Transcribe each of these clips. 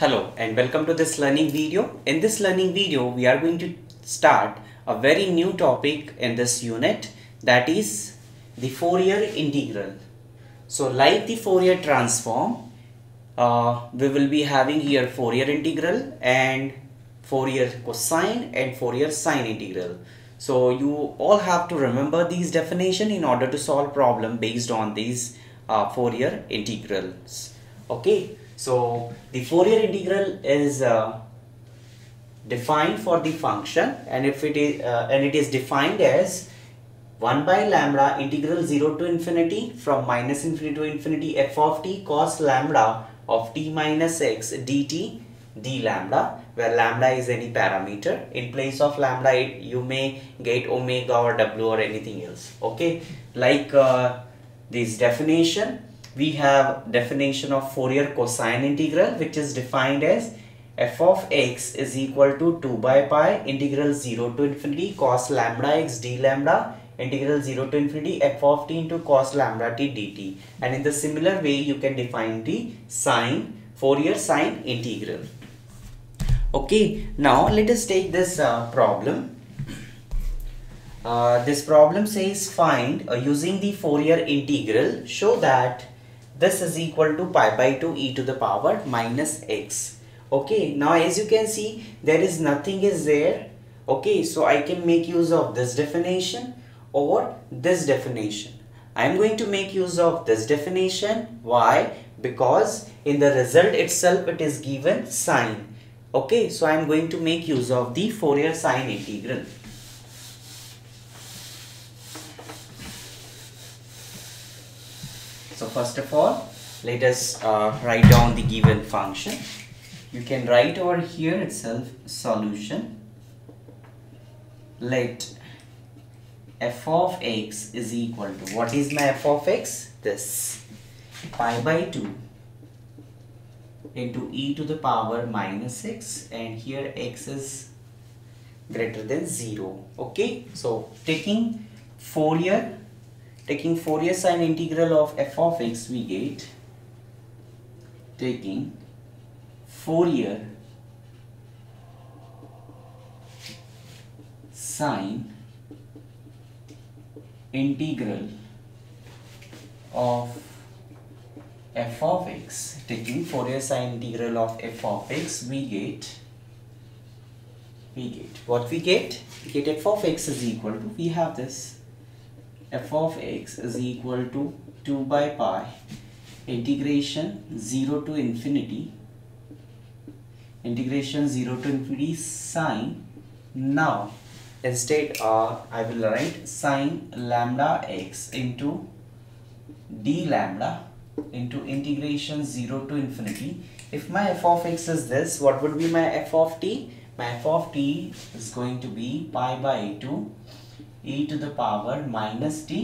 Hello and welcome to this learning video. In this learning video, we are going to start a very new topic in this unit that is the Fourier integral. So like the Fourier transform, uh, we will be having here Fourier integral and Fourier cosine and Fourier sine integral. So you all have to remember these definition in order to solve problem based on these uh, Fourier integrals. Okay, so the Fourier integral is uh, defined for the function and if it is uh, and it is defined as 1 by lambda integral 0 to infinity from minus infinity to infinity f of t cos lambda of t minus x dt d lambda where lambda is any parameter. In place of lambda you may get omega or w or anything else. Okay? Like uh, this definition we have definition of Fourier cosine integral which is defined as f of x is equal to 2 by pi integral 0 to infinity cos lambda x d lambda integral 0 to infinity f of t into cos lambda t dt. And in the similar way you can define the sine Fourier sine integral. Okay now let us take this uh, problem. Uh, this problem says find uh, using the Fourier integral show that this is equal to pi by 2 e to the power minus x okay now as you can see there is nothing is there okay so I can make use of this definition or this definition. I am going to make use of this definition. Why? Because in the result itself it is given sine. Okay, so I am going to make use of the Fourier sine integral. So first of all, let us uh, write down the given function. You can write over here itself solution. Let f of x is equal to what is my f of x? This. Pi by 2 into e to the power minus 6 and here x is greater than 0 okay? So taking Fourier taking Fourier sine integral of f of x we get taking Fourier sine integral of f of x. Taking Fourier sine integral of f of x we get we get. What we get? We get f of x is equal to we have this f of x is equal to 2 by pi integration 0 to infinity integration 0 to infinity sine now. Instead uh, I will write sine lambda x into d lambda into integration 0 to infinity. If my f of x is this what would be my f of t? My f of t is going to be pi by 2 e to the power minus t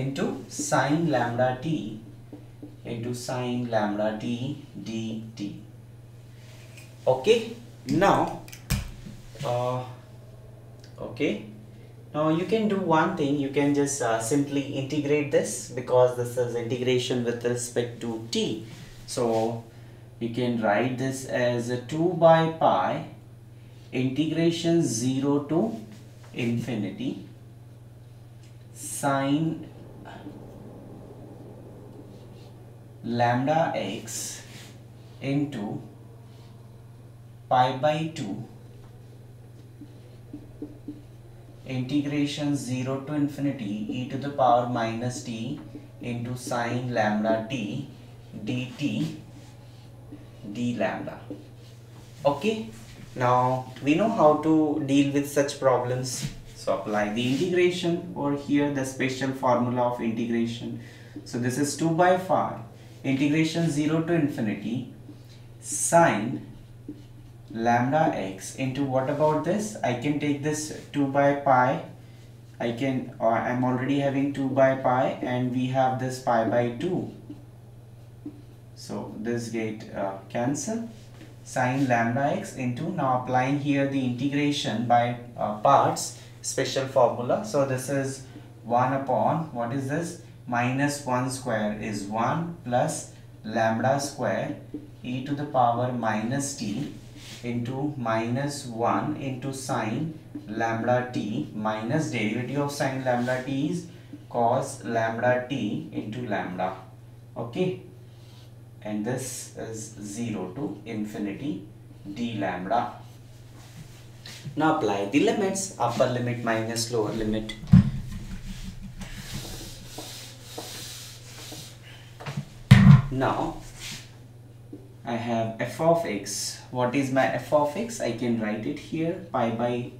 into sine lambda t into sine lambda t dt okay now uh, okay. Now you can do one thing. You can just uh, simply integrate this because this is integration with respect to t. So you can write this as a 2 by pi integration 0 to infinity sine lambda x into pi by 2 integration 0 to infinity e to the power minus t into sine lambda t dt d lambda. Okay? Now we know how to deal with such problems so apply the integration or here the special formula of integration. So this is 2 by 5 integration 0 to infinity sine lambda x into what about this? I can take this 2 by pi. I can or I'm already having 2 by pi and we have this pi by 2 so this get uh, cancel. Sine lambda x into now applying here the integration by uh, parts special formula. So this is 1 upon what is this? Minus 1 square is 1 plus lambda square e to the power minus t into minus 1 into sine lambda t minus derivative of sine lambda t is cos lambda t into lambda. Okay? And this is 0 to infinity d lambda now apply the limits upper limit minus lower limit. Now I have f of x. What is my f of x? I can write it here pi by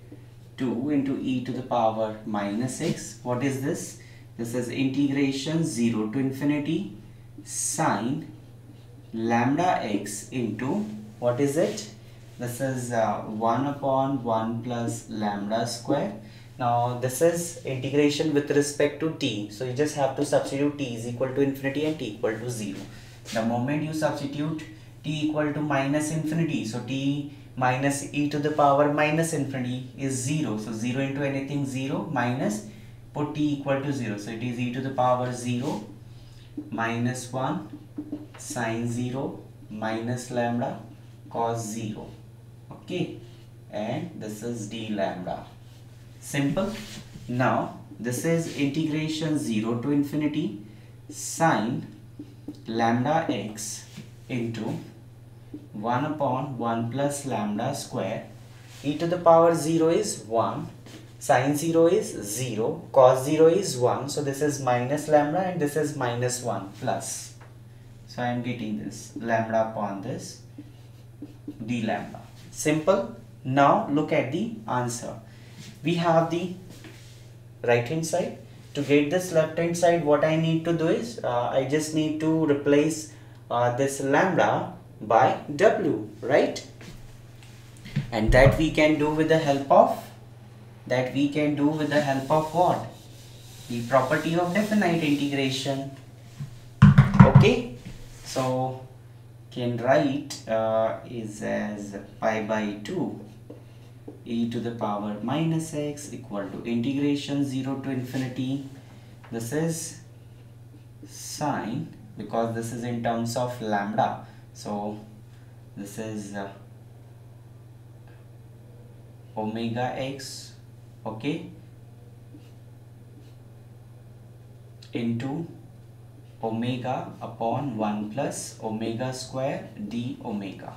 2 into e to the power minus x. What is this? This is integration 0 to infinity sine lambda x into what is it this is uh, 1 upon 1 plus lambda square now this is integration with respect to t. So you just have to substitute t is equal to infinity and t equal to 0. The moment you substitute t equal to minus infinity, so t minus e to the power minus infinity is 0. So 0 into anything 0 minus put t equal to 0. So it is e to the power 0 minus 1 sine 0 minus lambda cos 0. Okay. And this is d lambda. Simple. Now this is integration 0 to infinity sine lambda x into 1 upon 1 plus lambda square. E to the power 0 is 1 sine 0 is 0 cos 0 is 1 so this is minus lambda and this is minus 1 plus. So I am getting this lambda upon this d lambda simple. Now look at the answer. We have the right hand side. To get this left hand side what I need to do is uh, I just need to replace uh, this lambda by w right? And that we can do with the help of that we can do with the help of what? The property of definite integration. Okay? So can write uh, is as pi by 2 e to the power minus x equal to integration 0 to infinity. This is sine because this is in terms of lambda. So this is uh, omega x okay into omega upon 1 plus omega square d omega.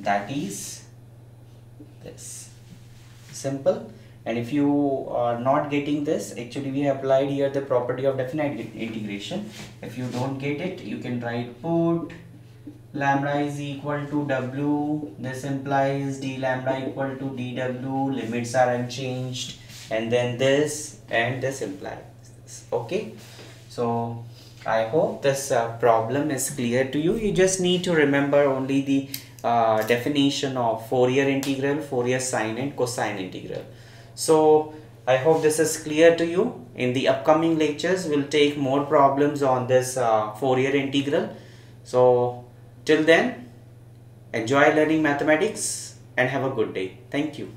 That is this. Simple. And if you are not getting this actually we applied here the property of definite integration. If you don't get it you can write put lambda is equal to w. This implies d lambda equal to dw limits are unchanged. And then this and this implies this. Okay? So i hope this uh, problem is clear to you you just need to remember only the uh, definition of Fourier integral, Fourier sine and cosine integral. So I hope this is clear to you. In the upcoming lectures, we'll take more problems on this uh, Fourier integral. So till then, enjoy learning mathematics and have a good day. Thank you.